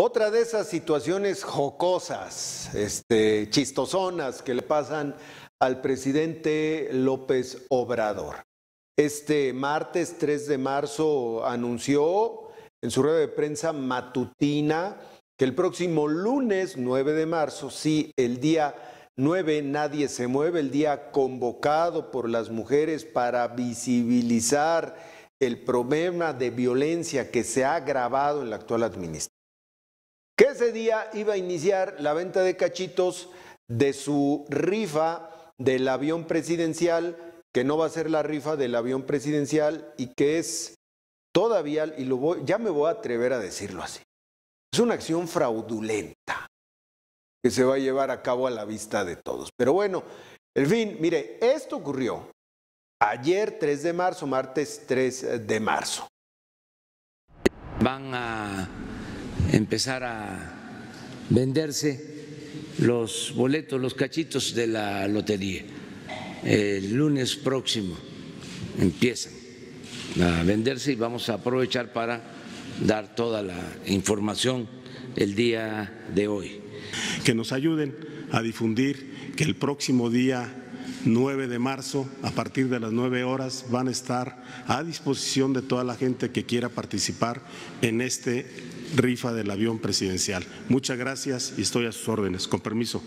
Otra de esas situaciones jocosas, este, chistosonas que le pasan al presidente López Obrador. Este martes 3 de marzo anunció en su rueda de prensa matutina que el próximo lunes 9 de marzo, sí, el día 9 nadie se mueve, el día convocado por las mujeres para visibilizar el problema de violencia que se ha agravado en la actual administración ese día iba a iniciar la venta de cachitos de su rifa del avión presidencial, que no va a ser la rifa del avión presidencial y que es todavía, y lo voy, ya me voy a atrever a decirlo así, es una acción fraudulenta que se va a llevar a cabo a la vista de todos. Pero bueno, en fin, mire, esto ocurrió ayer 3 de marzo, martes 3 de marzo. Van a empezar a venderse los boletos, los cachitos de la lotería. El lunes próximo empiezan a venderse y vamos a aprovechar para dar toda la información el día de hoy. Que nos ayuden a difundir que el próximo día 9 de marzo, a partir de las 9 horas, van a estar a disposición de toda la gente que quiera participar en este rifa del avión presidencial. Muchas gracias y estoy a sus órdenes. Con permiso.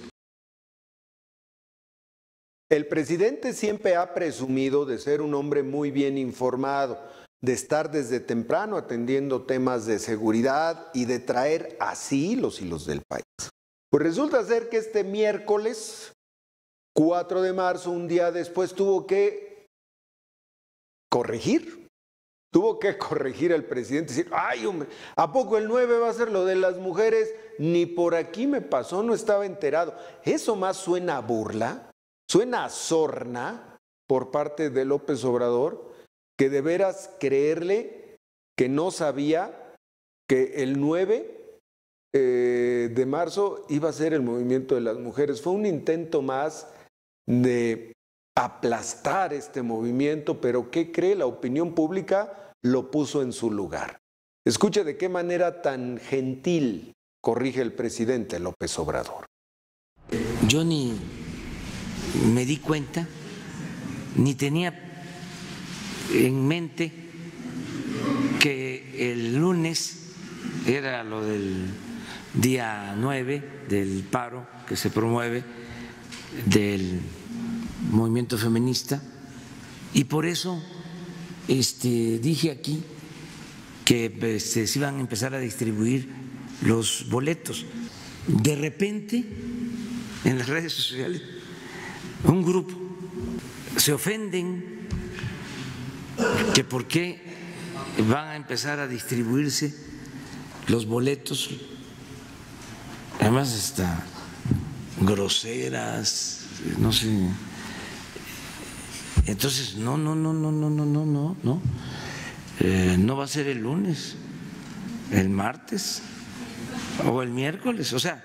El presidente siempre ha presumido de ser un hombre muy bien informado, de estar desde temprano atendiendo temas de seguridad y de traer así los hilos del país. Pues resulta ser que este miércoles 4 de marzo, un día después, tuvo que corregir Tuvo que corregir al presidente y decir, ay hombre, ¿a poco el 9 va a ser lo de las mujeres? Ni por aquí me pasó, no estaba enterado. Eso más suena burla, suena a sorna por parte de López Obrador, que de veras creerle que no sabía que el 9 eh, de marzo iba a ser el movimiento de las mujeres. Fue un intento más de aplastar este movimiento, pero ¿qué cree? La opinión pública lo puso en su lugar. Escuche de qué manera tan gentil corrige el presidente López Obrador. Yo ni me di cuenta, ni tenía en mente que el lunes era lo del día 9 del paro que se promueve del movimiento feminista. Y por eso este, dije aquí que este, se iban a empezar a distribuir los boletos. De repente, en las redes sociales, un grupo se ofenden que por qué van a empezar a distribuirse los boletos, además está groseras, no sé entonces, no, no, no, no, no, no, no, no, no. Eh, no va a ser el lunes, el martes o el miércoles. O sea,